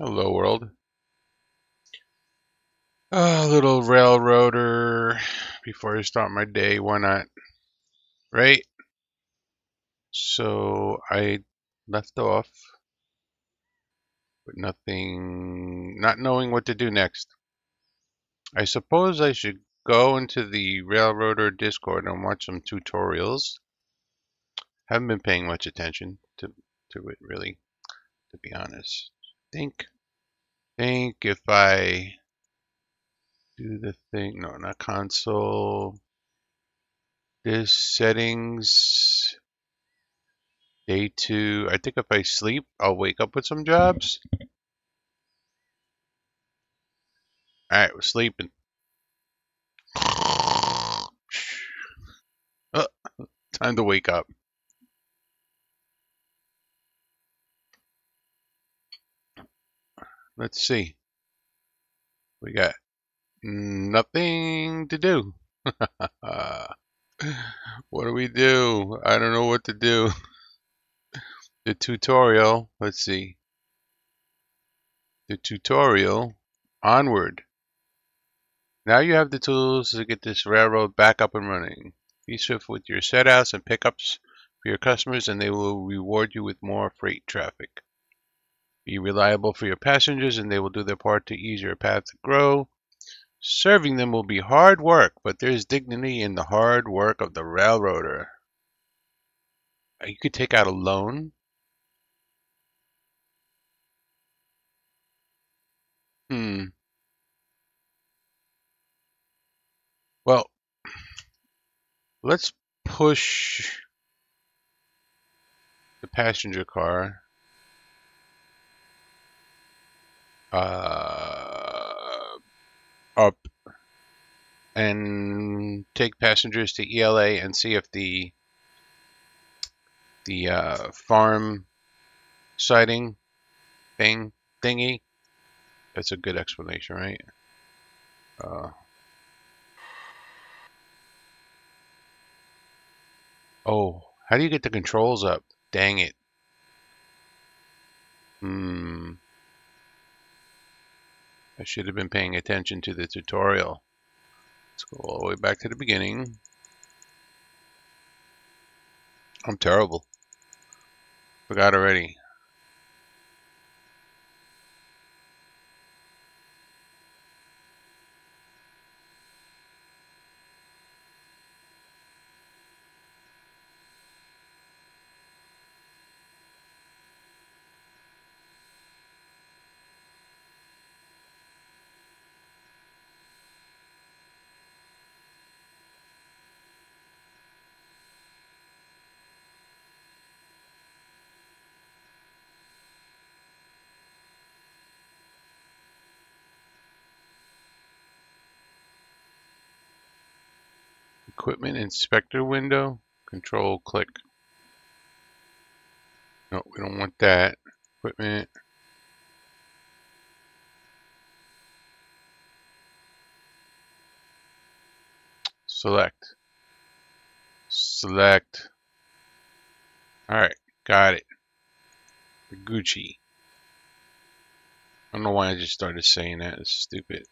Hello, world. A little railroader before I start my day. Why not? Right? So I left off with nothing, not knowing what to do next. I suppose I should go into the Railroader Discord and watch some tutorials. Haven't been paying much attention to, to it, really, to be honest. Think, think if I do the thing, no, not console, this settings, day two. I think if I sleep, I'll wake up with some jobs. All right, we're sleeping. Oh, time to wake up. Let's see. We got nothing to do. what do we do? I don't know what to do. The tutorial, let's see. The tutorial, onward. Now you have the tools to get this railroad back up and running. Be swift with your setouts and pickups for your customers and they will reward you with more freight traffic. Be reliable for your passengers and they will do their part to ease your path to grow. Serving them will be hard work, but there's dignity in the hard work of the railroader. You could take out a loan. Hmm. Well, let's push the passenger car uh, up and take passengers to ELA and see if the the uh, farm siding thing thingy. That's a good explanation, right? Uh, oh, how do you get the controls up? Dang it. Hmm. I should have been paying attention to the tutorial. Let's go all the way back to the beginning. I'm terrible. Forgot already. Equipment inspector window. Control click. No, we don't want that. Equipment. Select. Select. Alright, got it. Gucci. I don't know why I just started saying that. It's stupid.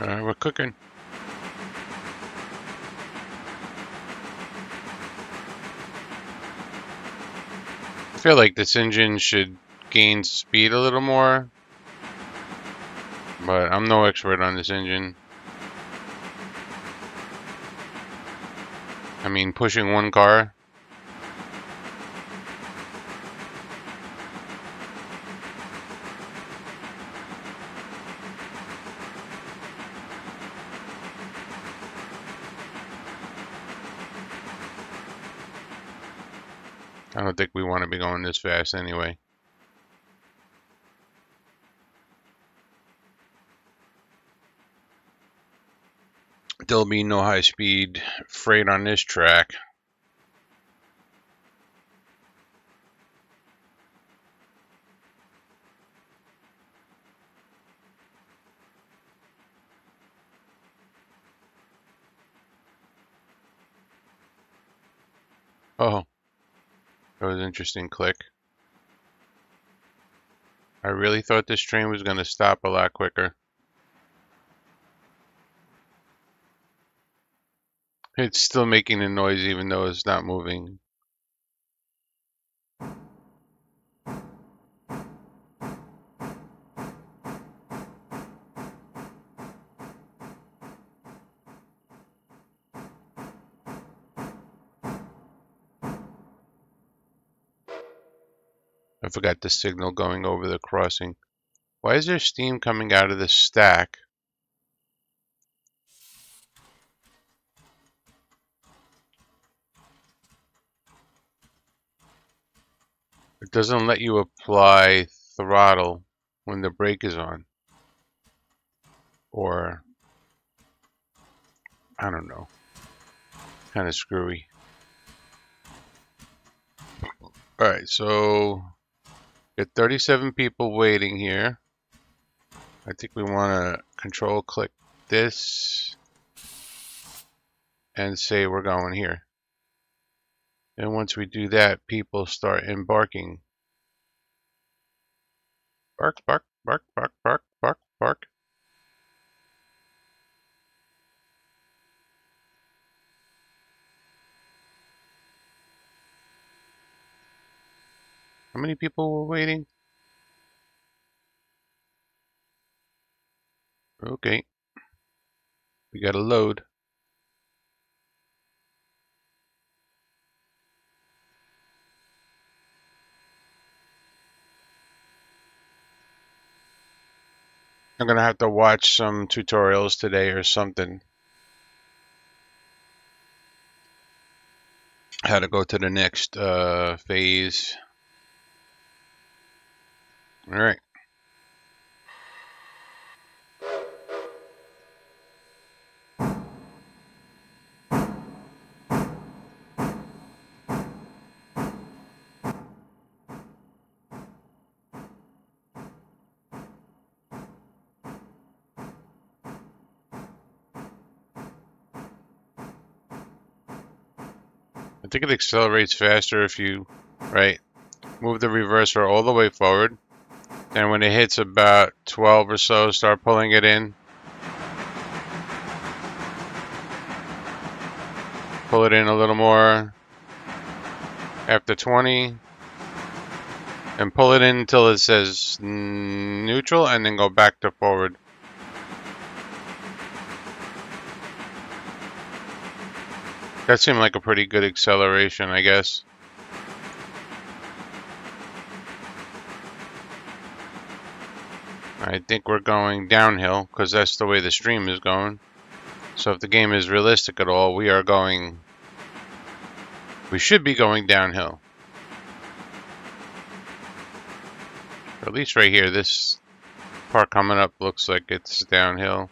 Uh, we're cooking. I feel like this engine should gain speed a little more. But I'm no expert on this engine. I mean, pushing one car I don't think we want to be going this fast anyway. There'll be no high-speed freight on this track. Oh, was interesting click. I really thought this train was going to stop a lot quicker. It's still making a noise even though it's not moving. I forgot the signal going over the crossing. Why is there steam coming out of the stack? It doesn't let you apply throttle when the brake is on. Or, I don't know. Kind of screwy. Alright, so Got 37 people waiting here. I think we want to control click this and say we're going here. And once we do that, people start embarking. Bark, bark, bark, bark, bark, bark, bark. How many people were waiting? Okay. We gotta load. I'm gonna have to watch some tutorials today or something. How to go to the next uh, phase. All right. I think it accelerates faster if you, right, move the reverser all the way forward and when it hits about 12 or so, start pulling it in. Pull it in a little more. After 20. And pull it in until it says neutral and then go back to forward. That seemed like a pretty good acceleration, I guess. I think we're going downhill because that's the way the stream is going. So if the game is realistic at all, we are going... We should be going downhill. at least right here, this part coming up looks like it's downhill.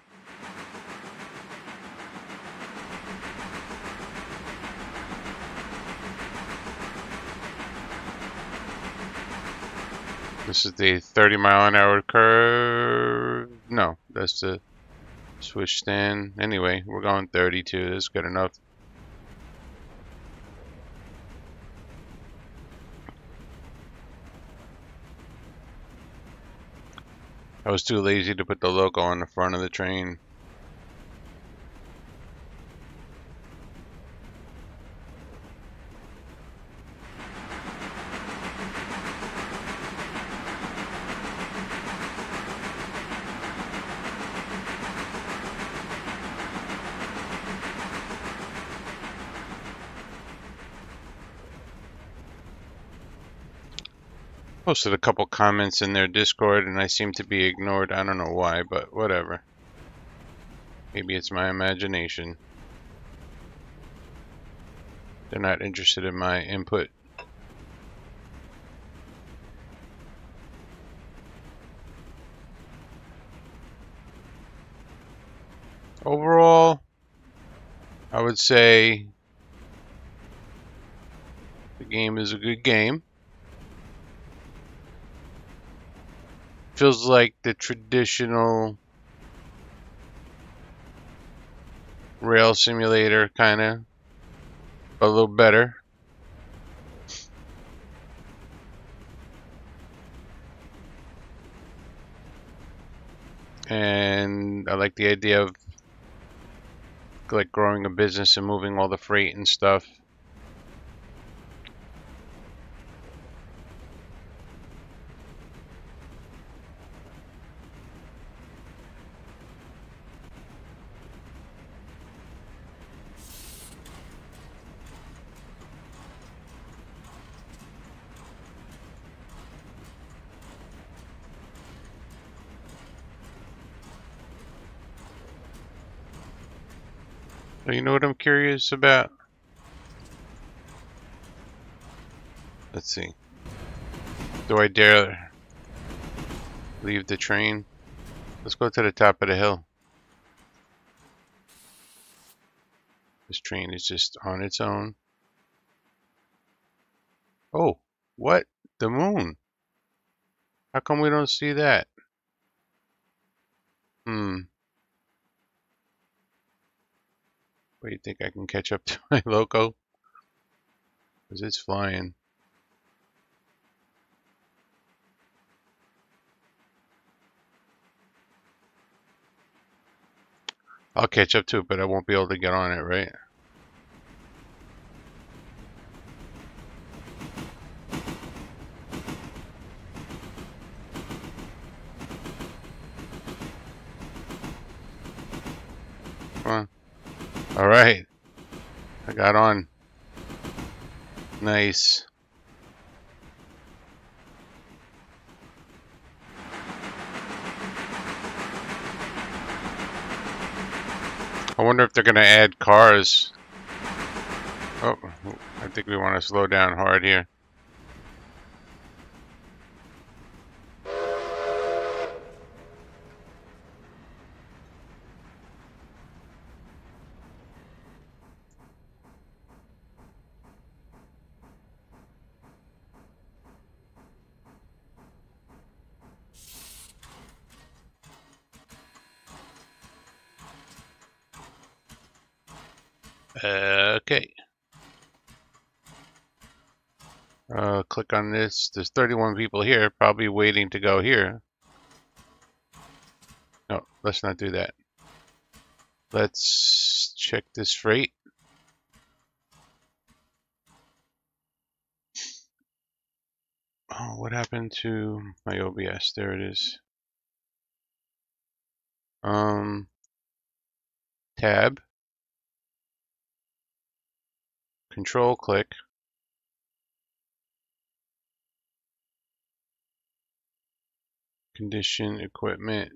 This is the 30 mile an hour curve. No, that's the switch stand. Anyway, we're going 32. That's good enough. I was too lazy to put the logo on the front of the train. posted a couple comments in their Discord and I seem to be ignored. I don't know why, but whatever. Maybe it's my imagination. They're not interested in my input. Overall, I would say the game is a good game. Feels like the traditional rail simulator, kind of, a little better. And I like the idea of like growing a business and moving all the freight and stuff. You know what I'm curious about? Let's see. Do I dare leave the train? Let's go to the top of the hill. This train is just on its own. Oh, what? The moon. How come we don't see that? Hmm. Do you think I can catch up to my loco? Because it's flying. I'll catch up to it, but I won't be able to get on it, right? Come on. All right. I got on. Nice. I wonder if they're going to add cars. Oh, I think we want to slow down hard here. Okay. Uh, click on this. There's 31 people here, probably waiting to go here. No, let's not do that. Let's check this freight. Oh, what happened to my OBS? There it is. Um, tab. Control click. Condition equipment.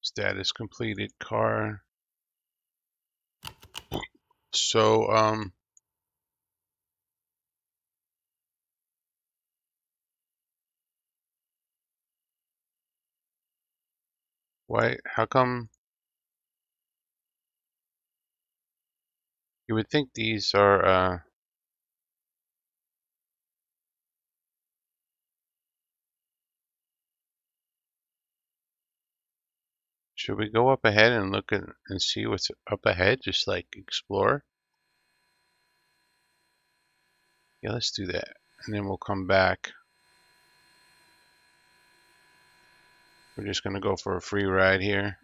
Status completed car. So um Why? How come? You would think these are, uh... Should we go up ahead and look at, and see what's up ahead? Just like explore? Yeah, let's do that. And then we'll come back. We're just going to go for a free ride here.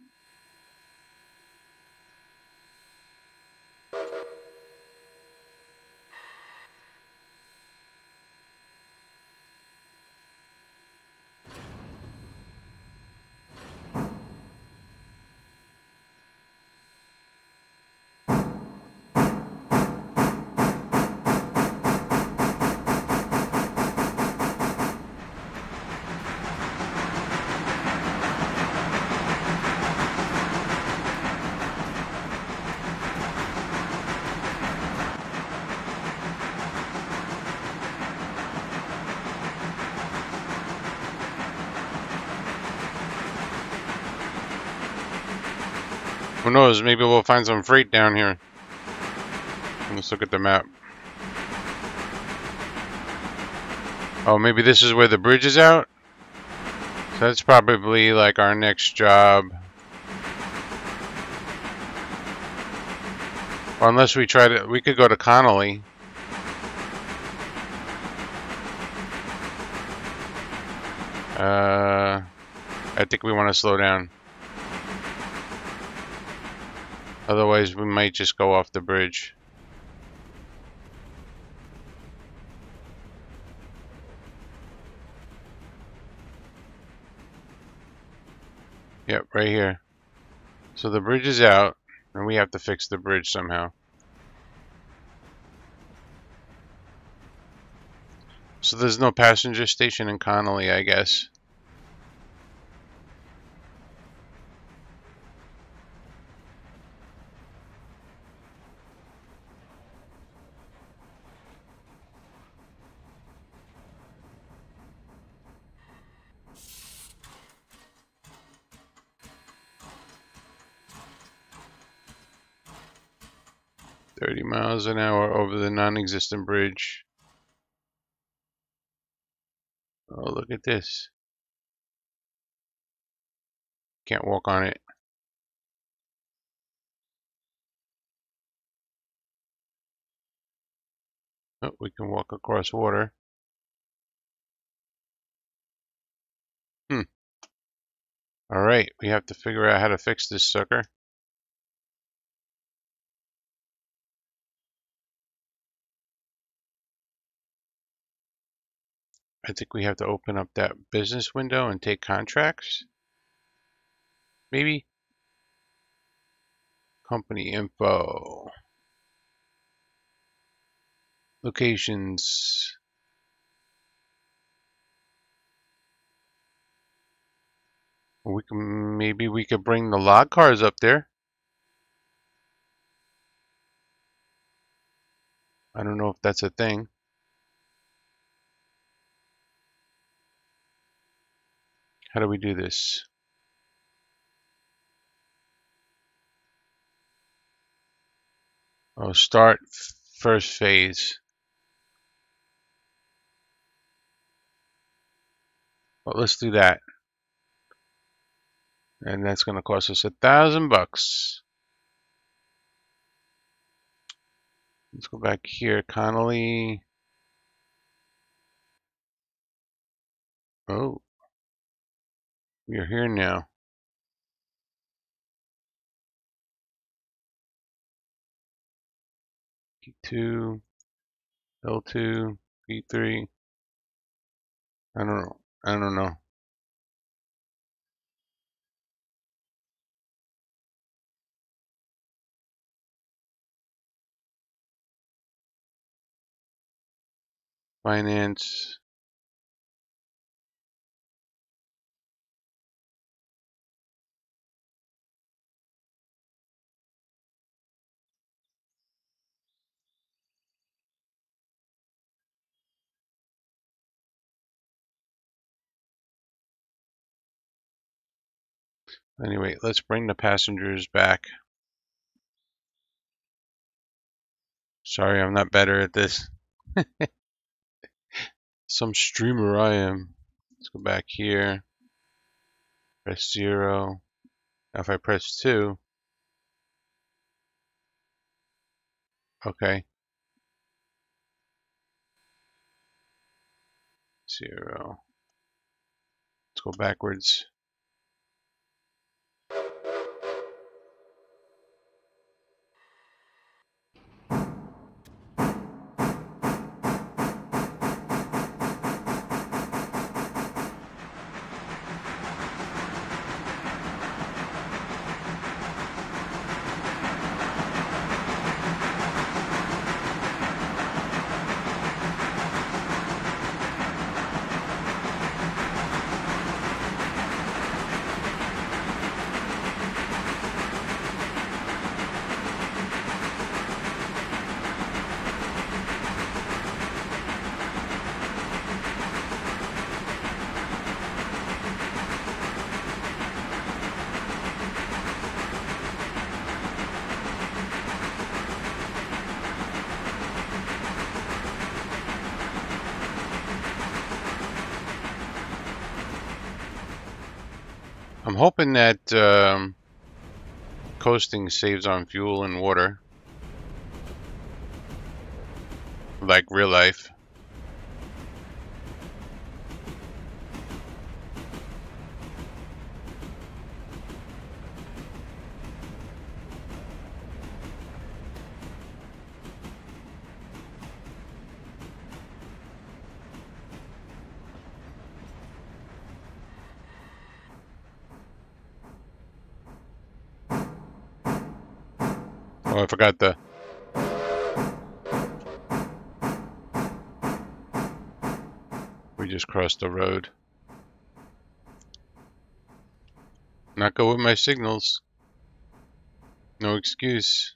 Who knows? Maybe we'll find some freight down here. Let's look at the map. Oh, maybe this is where the bridge is out? So that's probably like our next job. Unless we try to, we could go to Connolly. Uh, I think we want to slow down. Otherwise, we might just go off the bridge. Yep, right here. So the bridge is out, and we have to fix the bridge somehow. So there's no passenger station in Connolly, I guess. Thirty miles an hour over the non-existent bridge. Oh, look at this. Can't walk on it. Oh, we can walk across water. Hmm. Alright, we have to figure out how to fix this sucker. I think we have to open up that business window and take contracts. Maybe. Company info. Locations. We can maybe we could bring the log cars up there. I don't know if that's a thing. How do we do this? Oh, start first phase. Well, let's do that. And that's going to cost us a thousand bucks. Let's go back here, Connolly. Oh. Are here now. P2, L2, P3. I don't know. I don't know. Finance. Anyway, let's bring the passengers back. Sorry, I'm not better at this. Some streamer I am. Let's go back here. Press 0. Now if I press 2. Okay. 0. Let's go backwards. Hoping that um, coasting saves on fuel and water. Like real life. Forgot the... We just crossed the road. Not go with my signals. No excuse.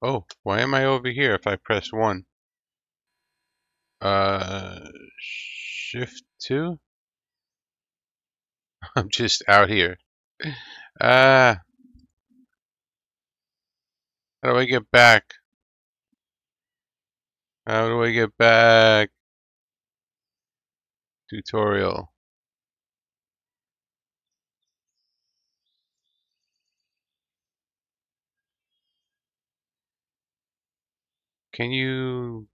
Oh, why am I over here if I press 1? Uh, shift 2? I'm just out here. Ah. How do I get back? How do I get back? Tutorial. Can you...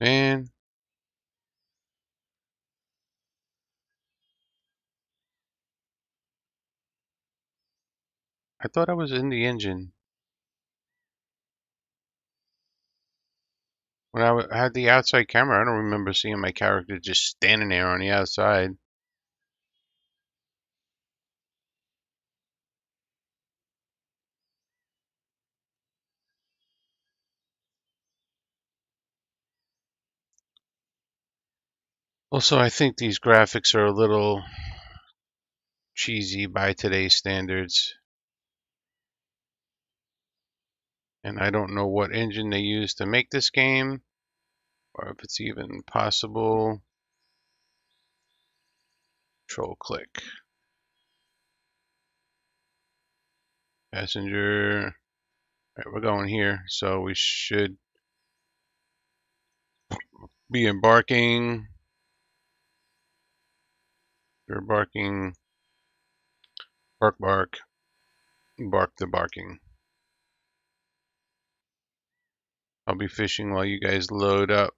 Man. I thought I was in the engine. When I had the outside camera, I don't remember seeing my character just standing there on the outside. Also, I think these graphics are a little cheesy by today's standards. And I don't know what engine they used to make this game, or if it's even possible. Control click. Passenger. All right, we're going here, so we should be embarking. We're barking. Bark, bark. Bark the barking. I'll be fishing while you guys load up.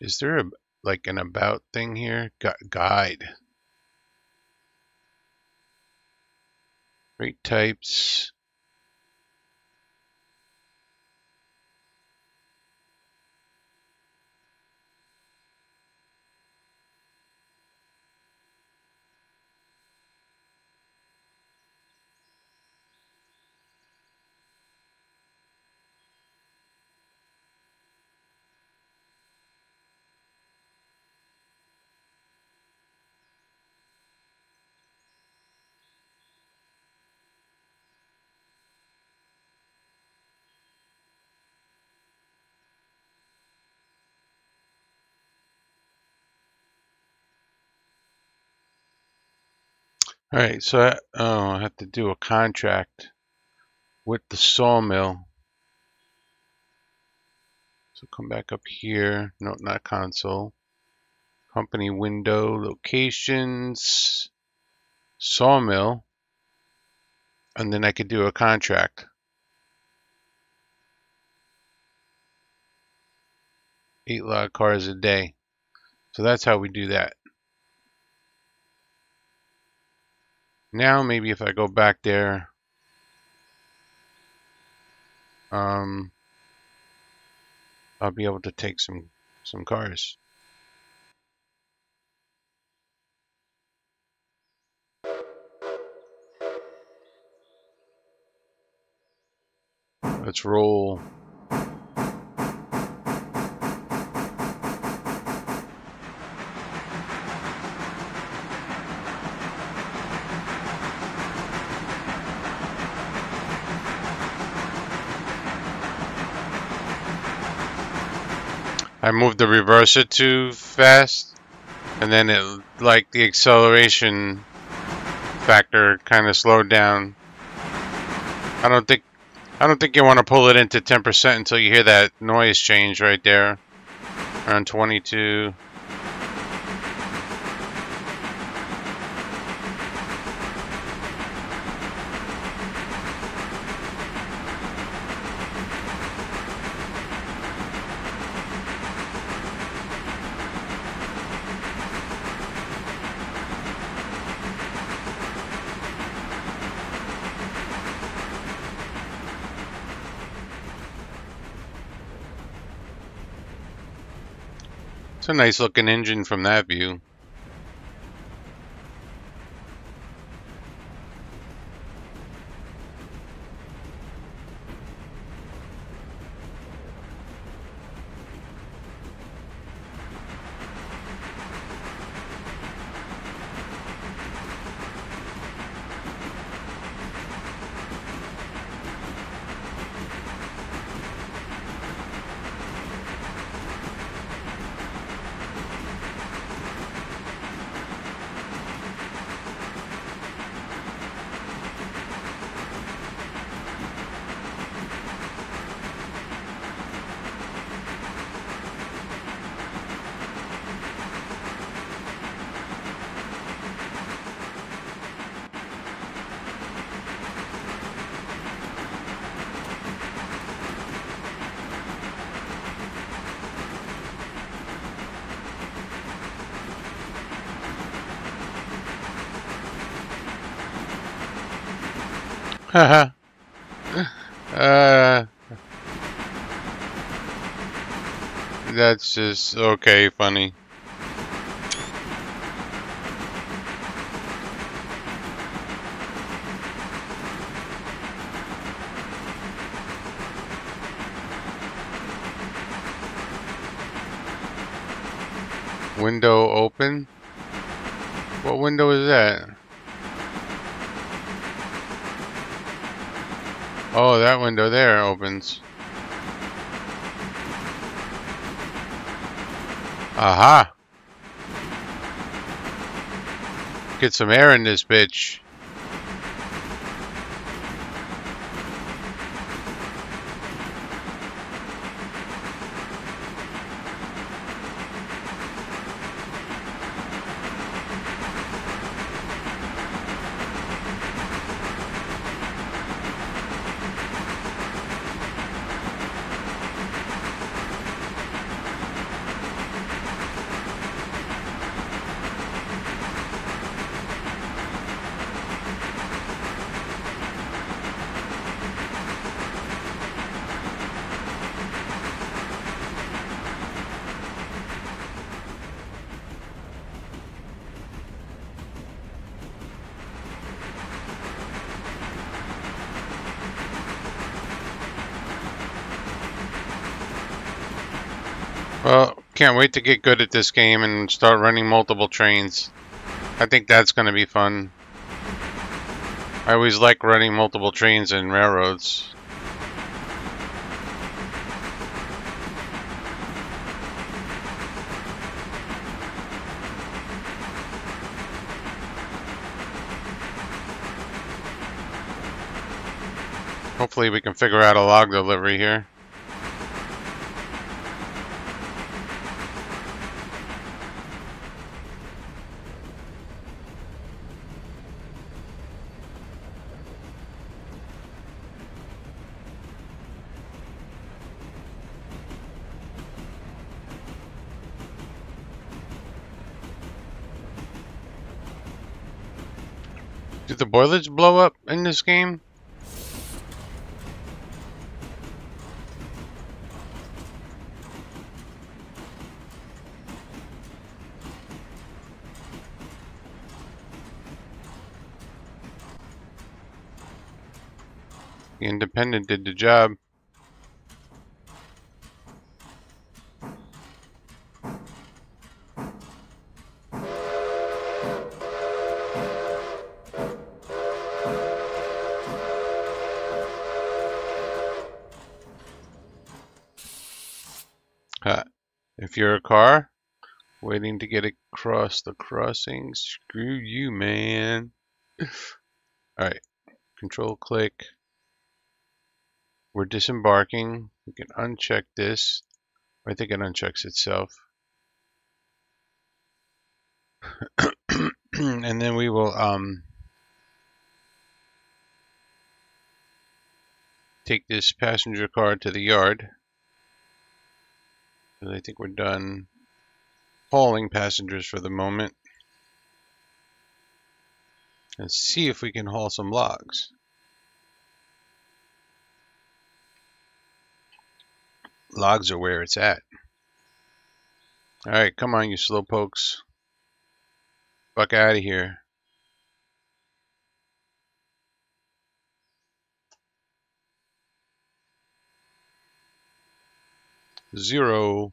Is there a like an about thing here? Gu guide. Types. All right, so I, oh, I have to do a contract with the sawmill. So come back up here. No, not console. Company window, locations, sawmill, and then I could do a contract. Eight log cars a day. So that's how we do that. Now maybe if I go back there, um, I'll be able to take some some cars. Let's roll. I moved the reverser too fast, and then it like the acceleration factor kind of slowed down. I don't think I don't think you want to pull it into 10% until you hear that noise change right there around 22. It's a nice looking engine from that view. uh, that's just okay, funny. Window open? What window is that? Oh, that window there opens. Aha! Get some air in this bitch. Well, can't wait to get good at this game and start running multiple trains. I think that's going to be fun. I always like running multiple trains in railroads. Hopefully we can figure out a log delivery here. Did the boilers blow up in this game? The Independent did the job. If you're a car waiting to get across the crossing, screw you, man. Alright, control click. We're disembarking. We can uncheck this. I think it unchecks itself. and then we will um, take this passenger car to the yard. I think we're done hauling passengers for the moment. Let's see if we can haul some logs. Logs are where it's at. Alright, come on you slowpokes. Fuck out of here. Zero.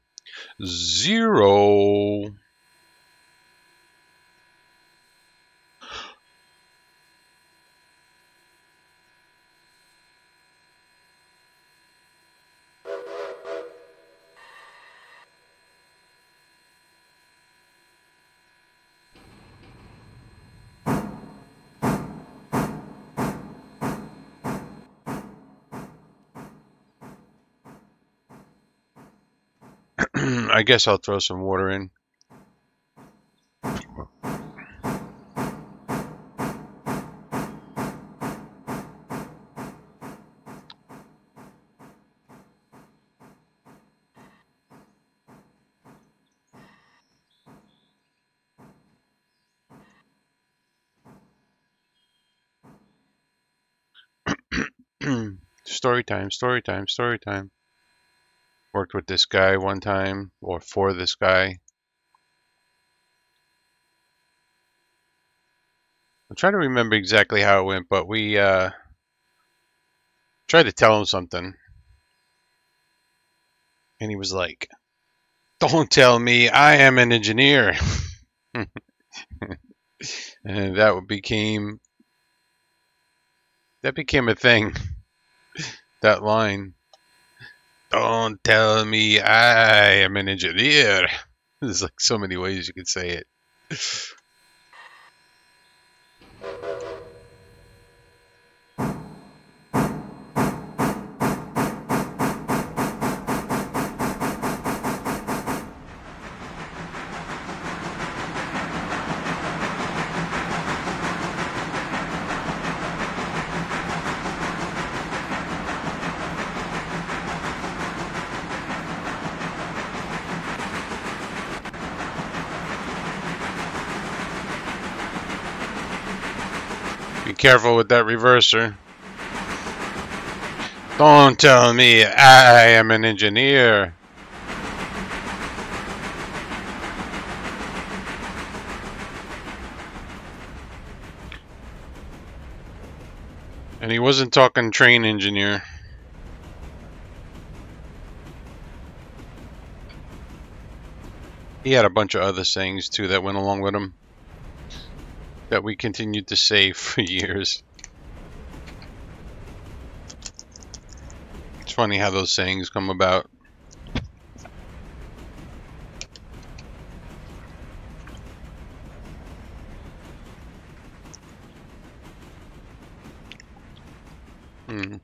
Zero. I guess I'll throw some water in. story time, story time, story time worked with this guy one time or for this guy. I'm trying to remember exactly how it went, but we uh, tried to tell him something. And he was like, Don't tell me I am an engineer. and that became that became a thing. that line. Don't tell me I am an engineer. There's like so many ways you could say it. Careful with that reverser. Don't tell me I am an engineer. And he wasn't talking train engineer. He had a bunch of other sayings too that went along with him that we continued to save for years. It's funny how those sayings come about. Hmm.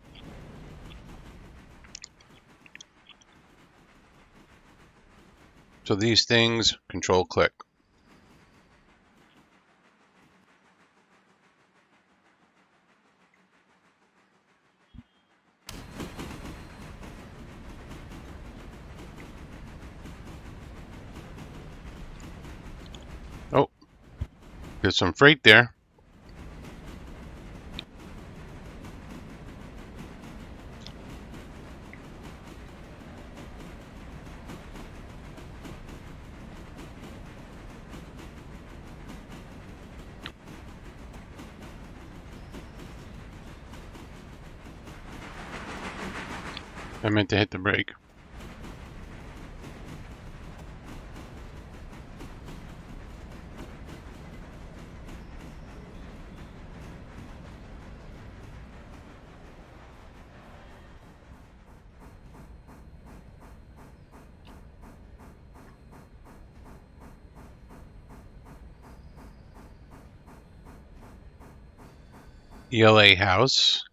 So these things, control click. There's some freight there. I meant to hit the brake. ELA house.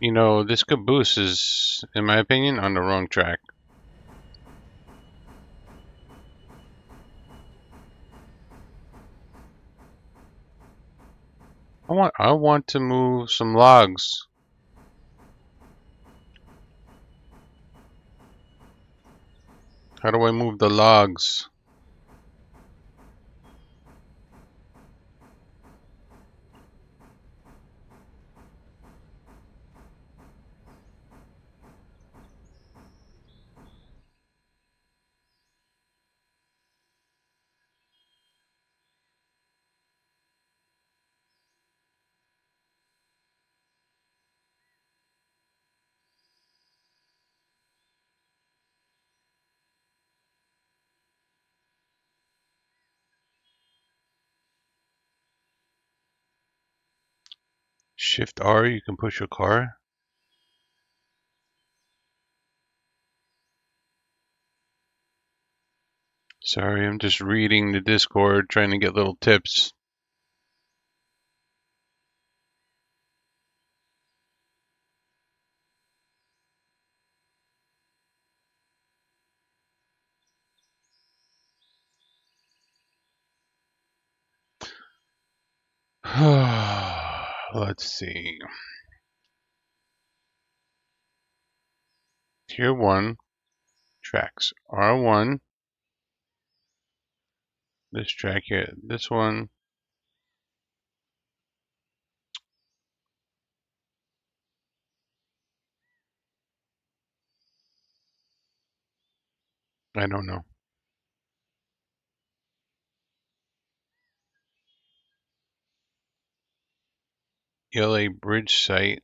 You know, this caboose is, in my opinion, on the wrong track. I want I want to move some logs. How do I move the logs? Shift R, you can push your car. Sorry, I'm just reading the Discord, trying to get little tips. Let's see. Tier 1 tracks R1 this track here this one. I don't know ELA bridge site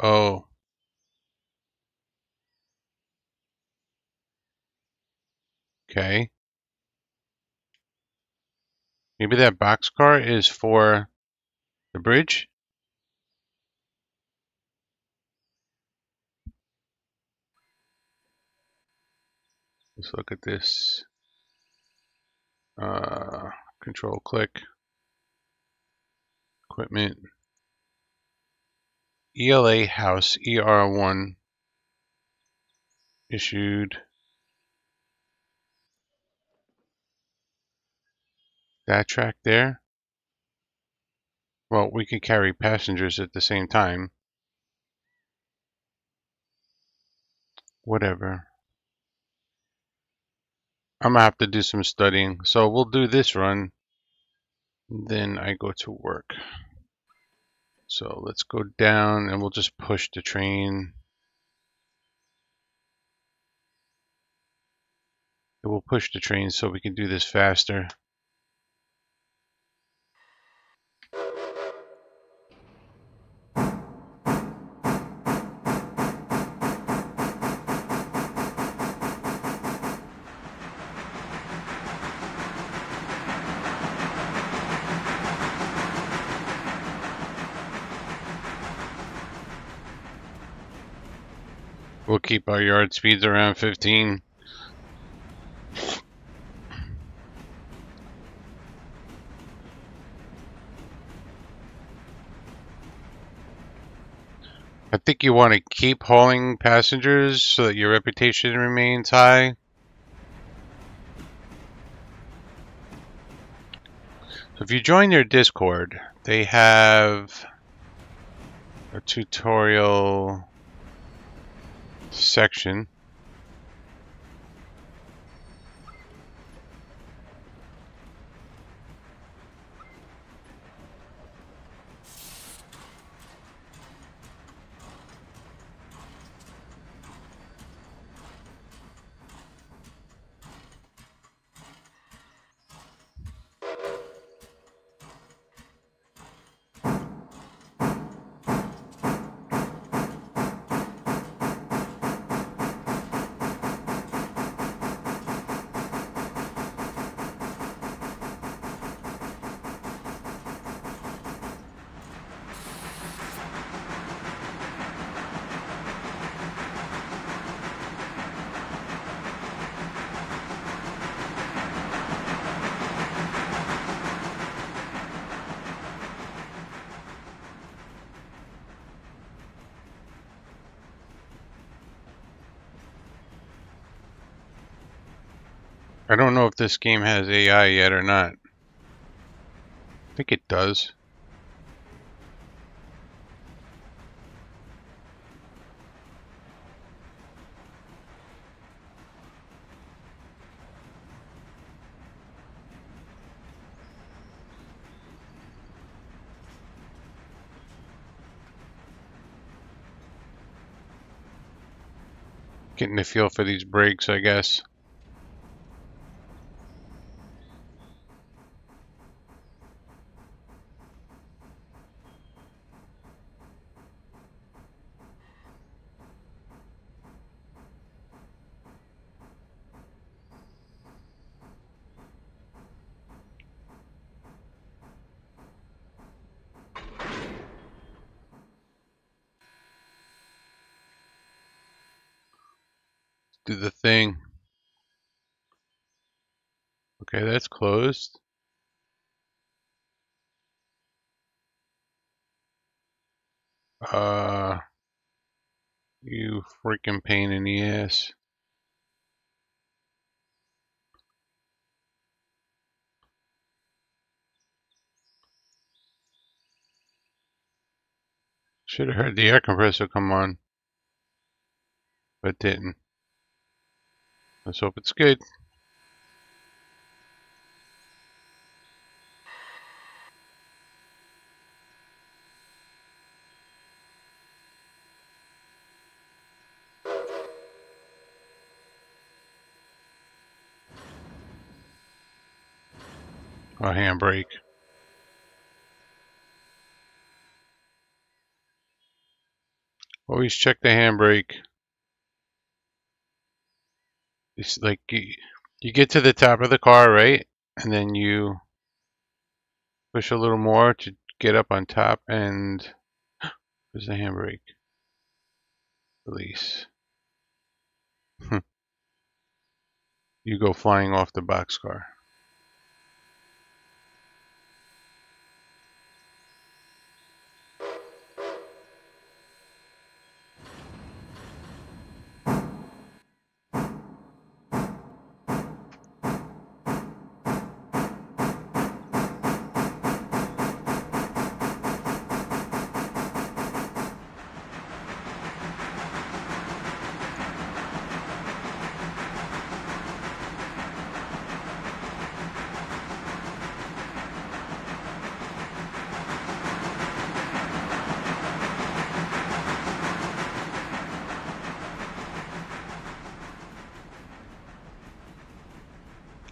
oh Okay. Maybe that boxcar is for the bridge? Let's look at this. Uh, control click. Equipment. ELA House ER1 issued that track there. Well, we could carry passengers at the same time. Whatever. I'm gonna have to do some studying. So we'll do this run. Then I go to work. So let's go down and we'll just push the train. We'll push the train so we can do this faster. We'll keep our yard speeds around 15. I think you want to keep hauling passengers so that your reputation remains high. So if you join their Discord, they have a tutorial section this game has AI yet or not. I think it does. Getting the feel for these brakes, I guess. do the thing. Okay, that's closed. Uh, you freaking pain in the ass. Should have heard the air compressor come on, but didn't. Let's hope it's good. A handbrake. Always check the handbrake. It's like you, you get to the top of the car, right? And then you push a little more to get up on top and there's the handbrake? Release. you go flying off the boxcar.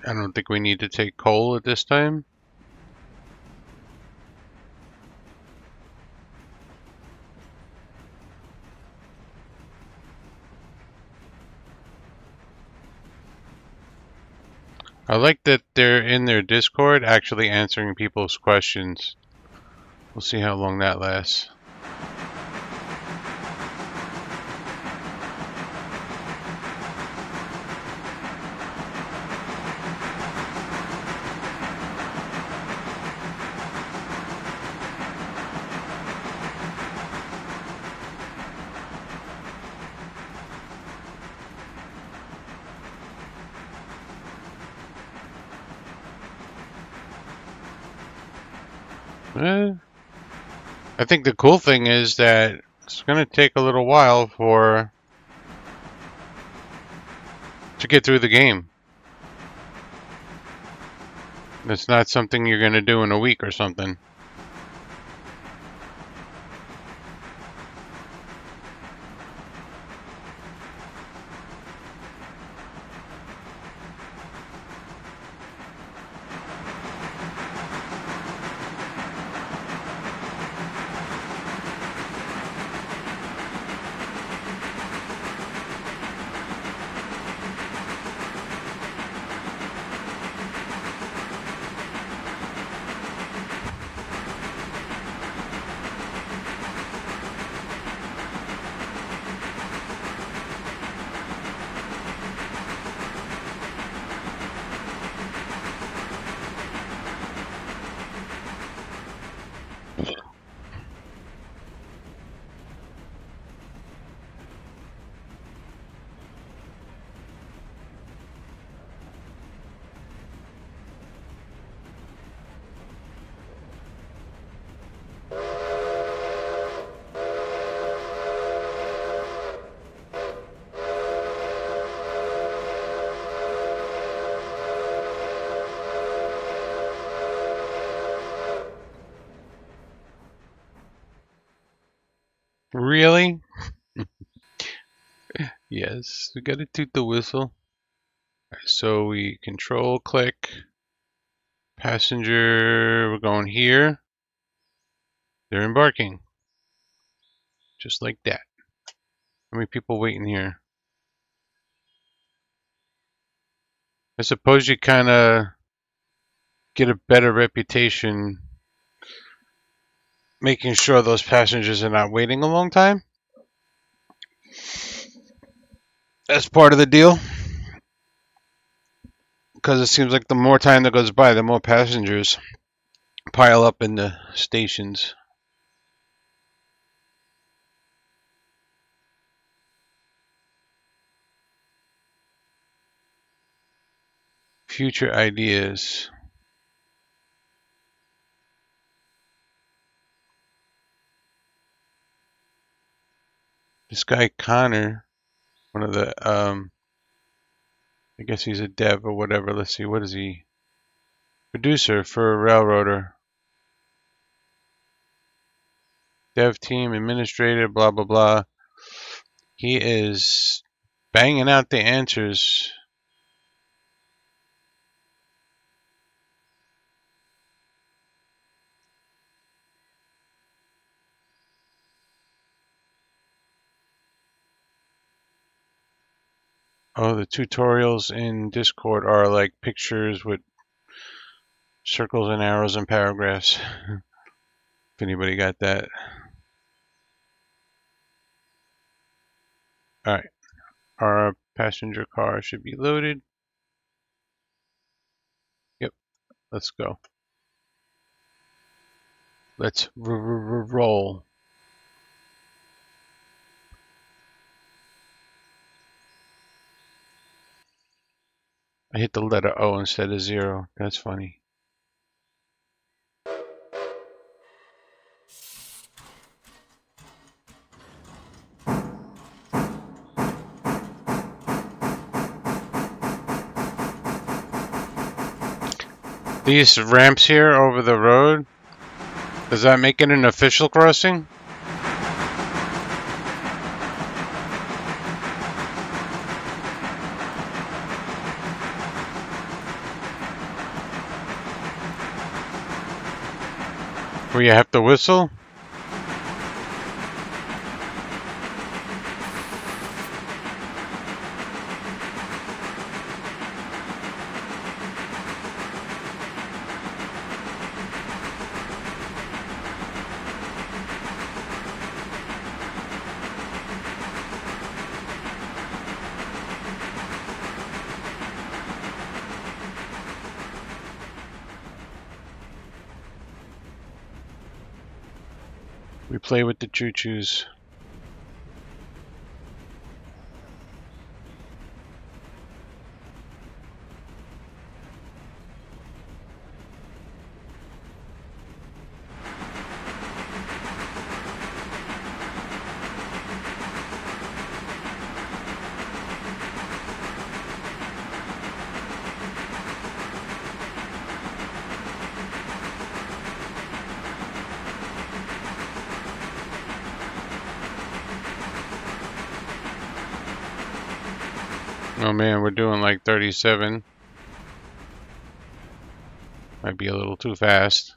I don't think we need to take coal at this time. I like that they're in their Discord actually answering people's questions. We'll see how long that lasts. Eh, I think the cool thing is that it's going to take a little while for to get through the game. It's not something you're going to do in a week or something. Really? yes, we gotta toot the whistle. So we control click passenger. We're going here. They're embarking. Just like that. How many people waiting here? I suppose you kind of get a better reputation making sure those passengers are not waiting a long time. That's part of the deal. Because it seems like the more time that goes by, the more passengers pile up in the stations. Future ideas. This guy Connor, one of the, um, I guess he's a dev or whatever. Let's see, what is he? Producer for railroader. Dev team, administrator, blah, blah, blah. He is banging out the answers Oh, the tutorials in Discord are like pictures with circles and arrows and paragraphs. if anybody got that. Alright, our passenger car should be loaded. Yep, let's go. Let's roll. I hit the letter O instead of zero. That's funny. These ramps here over the road, does that make it an official crossing? You have to whistle? We play with the choo-choos. Oh man, we're doing like 37. Might be a little too fast.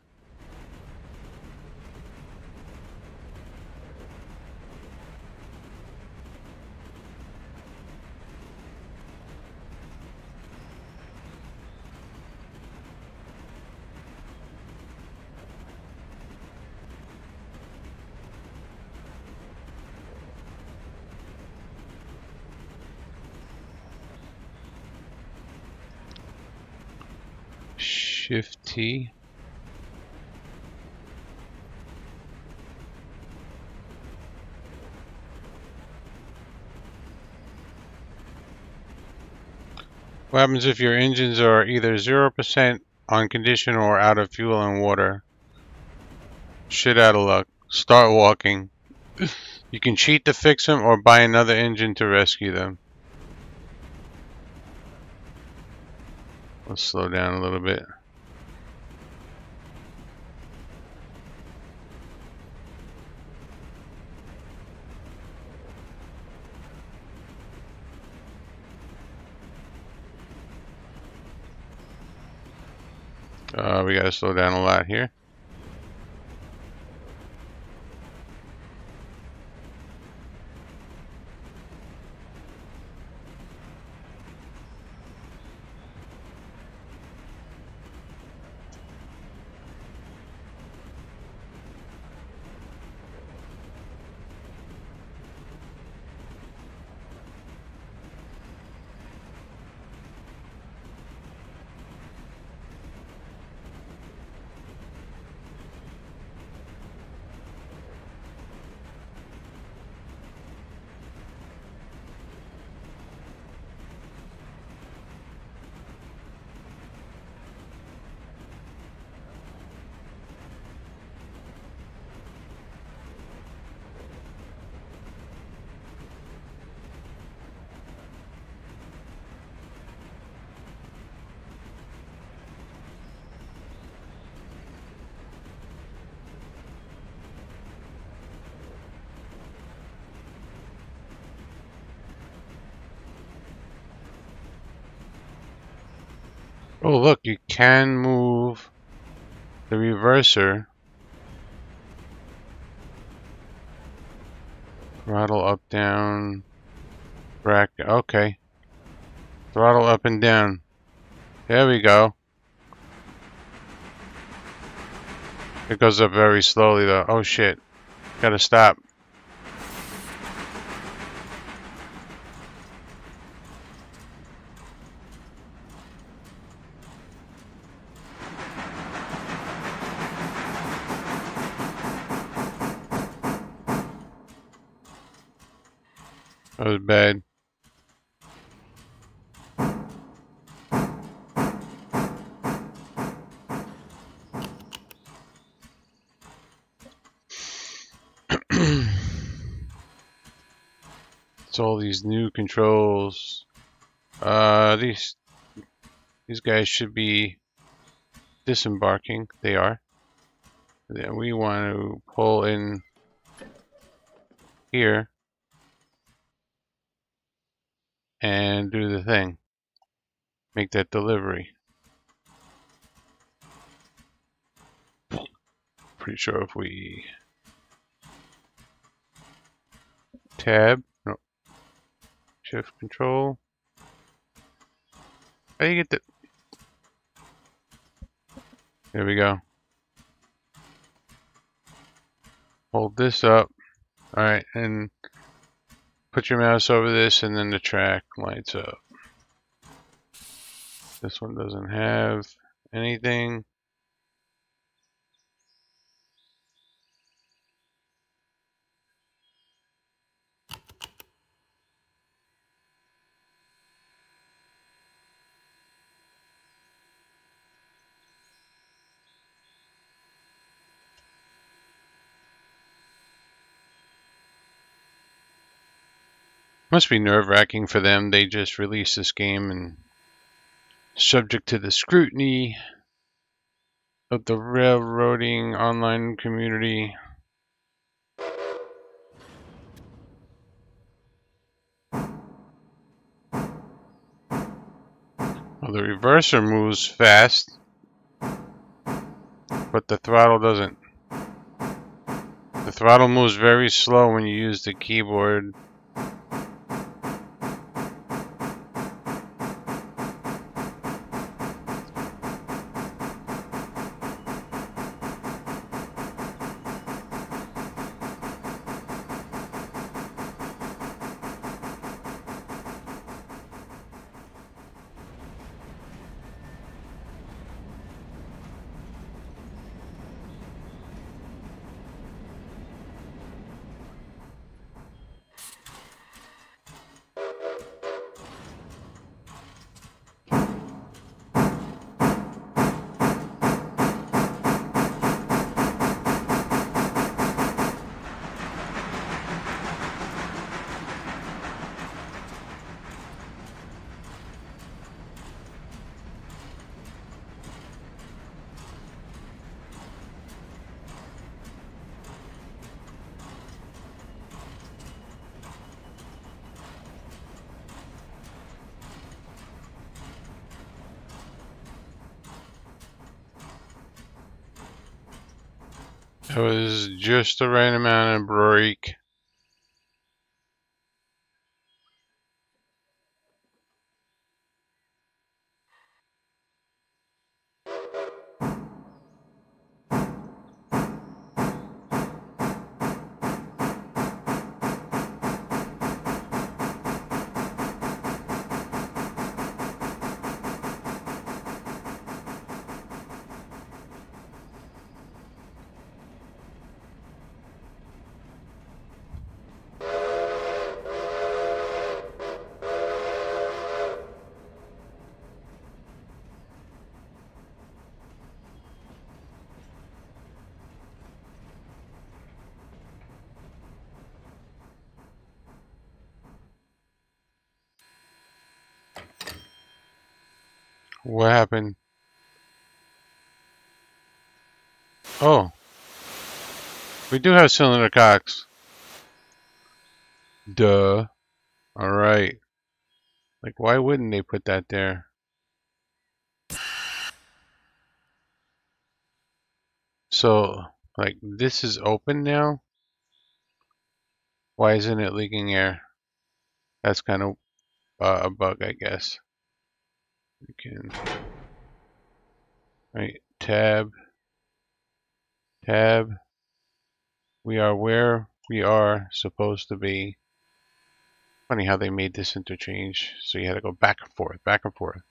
Shift T. What happens if your engines are either 0% on condition or out of fuel and water? Shit out of luck. Start walking. You can cheat to fix them or buy another engine to rescue them. Let's slow down a little bit. Uh, we gotta slow down a lot here. Oh look, you can move the reverser. Throttle up, down, bracket, okay. Throttle up and down. There we go. It goes up very slowly though. Oh shit. Gotta stop. That was bad. it's all these new controls. Uh, these these guys should be disembarking. They are. Then we want to pull in here and do the thing. Make that delivery. Pretty sure if we tab, shift control. How you get the? There we go. Hold this up. All right, and put your mouse over this and then the track lights up. This one doesn't have anything. Must be nerve-wracking for them. They just released this game and subject to the scrutiny of the railroading online community. Well, the reverser moves fast, but the throttle doesn't. The throttle moves very slow when you use the keyboard It was just the right amount of brake. What happened? Oh. Do have cylinder cocks. Duh. Alright. Like, why wouldn't they put that there? So, like, this is open now? Why isn't it leaking air? That's kind of uh, a bug, I guess. We can, right, tab, tab. We are where we are supposed to be. Funny how they made this interchange. So you had to go back and forth, back and forth.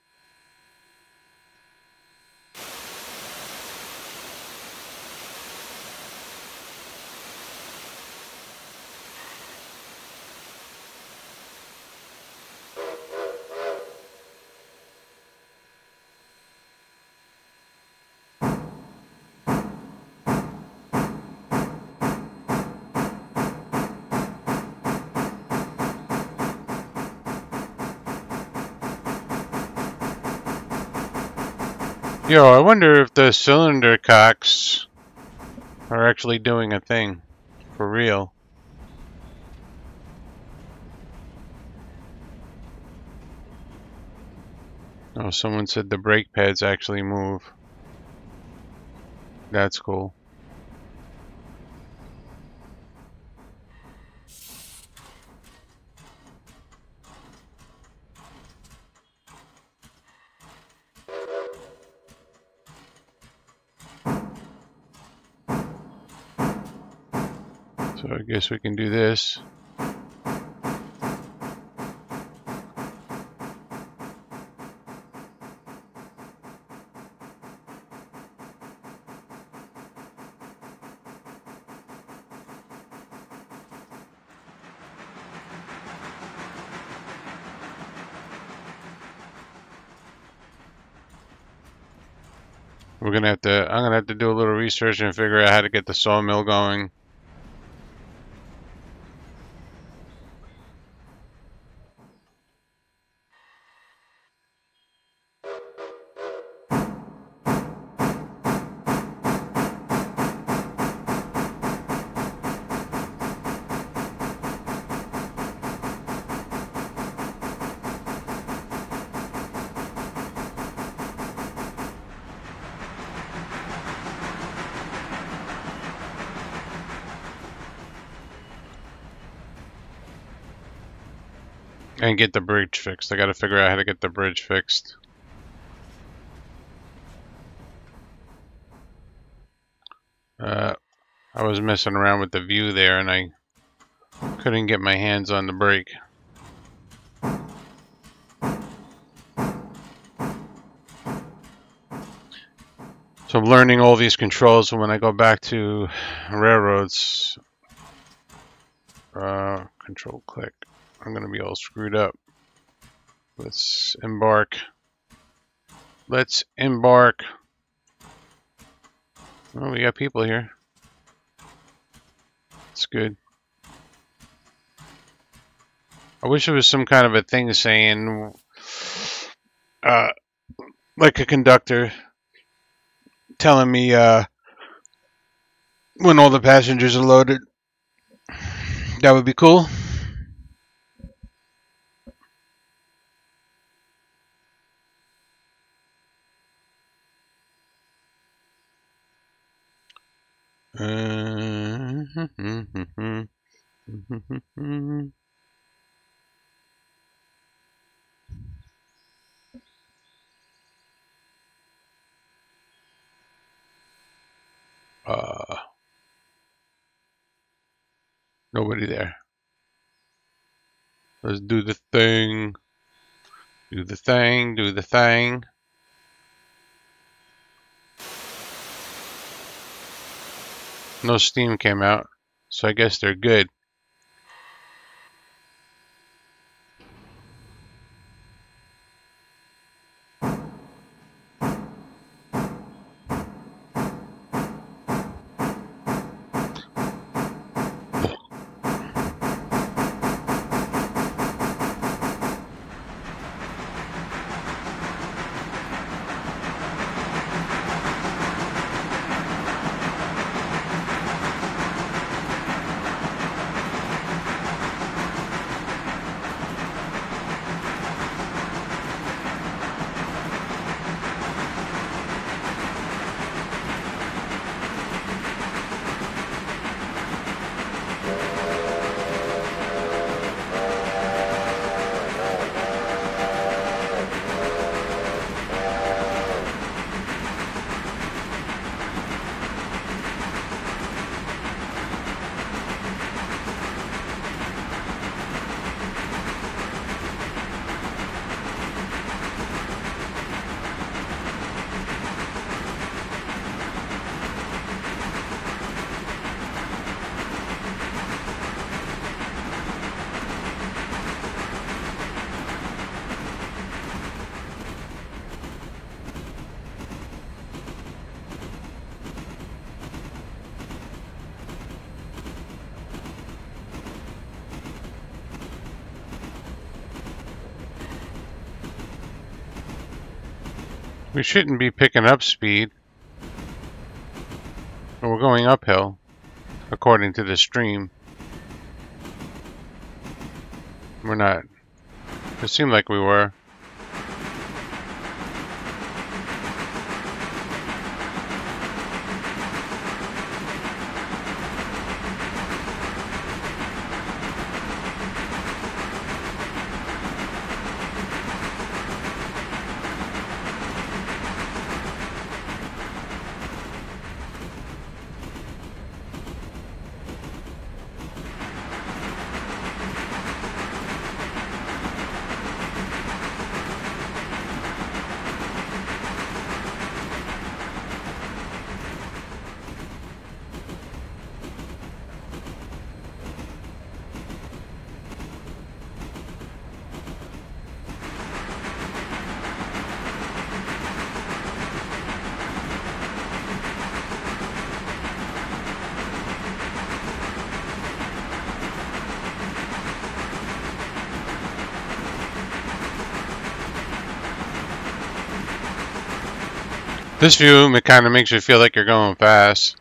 Yo, I wonder if the cylinder cocks are actually doing a thing. For real. Oh, someone said the brake pads actually move. That's cool. So I guess we can do this. We're gonna have to, I'm gonna have to do a little research and figure out how to get the sawmill going. Get the bridge fixed. I gotta figure out how to get the bridge fixed. Uh, I was messing around with the view there and I couldn't get my hands on the brake. So I'm learning all these controls when I go back to railroads, uh, control click. I'm going to be all screwed up. Let's embark. Let's embark. Oh, we got people here. It's good. I wish it was some kind of a thing saying, uh, like a conductor telling me uh, when all the passengers are loaded. That would be cool. Uh, nobody there. Let's do the thing. Do the thing, do the thing. No steam came out, so I guess they're good. We shouldn't be picking up speed. But we're going uphill, according to the stream. We're not. It seemed like we were. This view it kind of makes you feel like you're going fast.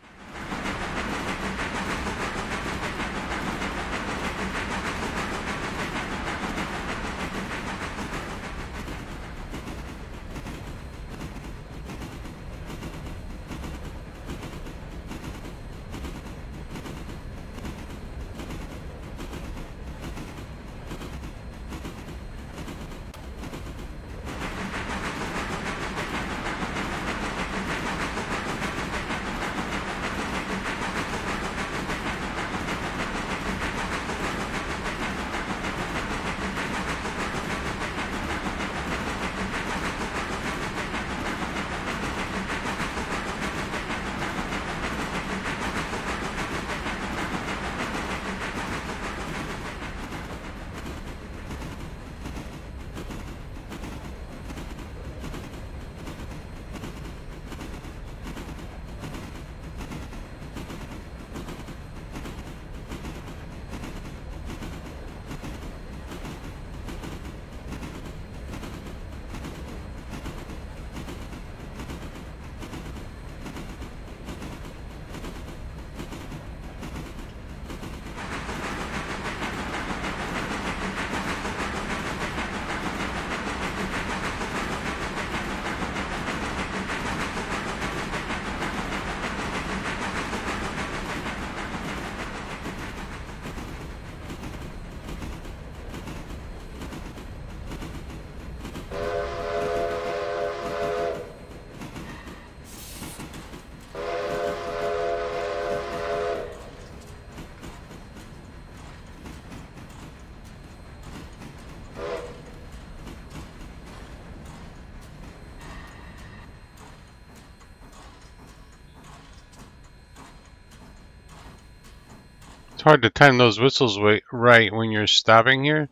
Hard to time those whistles right when you're stopping here.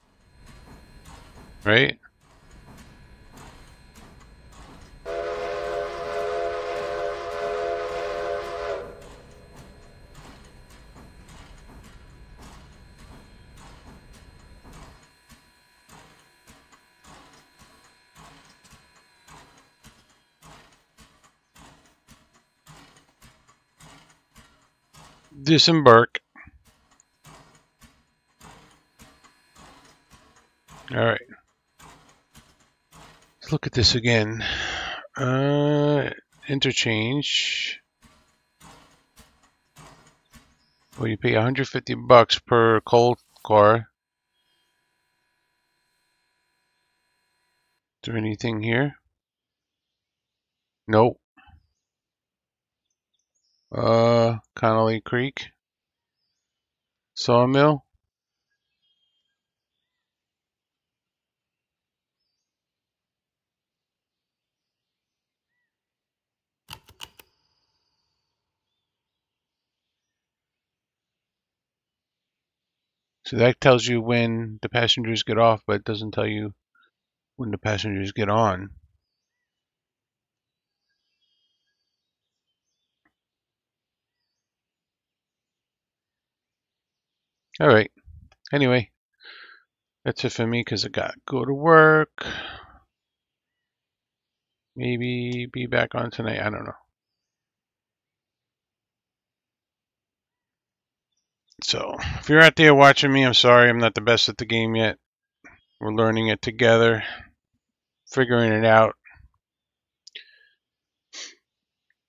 Right? Disembark. All right. Let's look at this again. Uh, interchange. Well, you pay 150 bucks per coal car. Is there anything here? Nope. Uh, Connolly Creek. Sawmill. So that tells you when the passengers get off, but it doesn't tell you when the passengers get on. All right. Anyway, that's it for me because I got to go to work. Maybe be back on tonight. I don't know. So, if you're out there watching me, I'm sorry I'm not the best at the game yet. We're learning it together, figuring it out.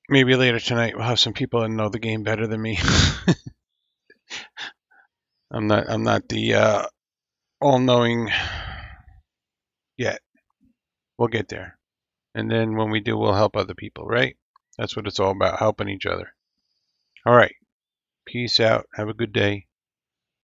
Maybe later tonight we'll have some people that know the game better than me. I'm not I'm not the uh, all-knowing yet. We'll get there. And then when we do, we'll help other people, right? That's what it's all about, helping each other. All right. Peace out. Have a good day.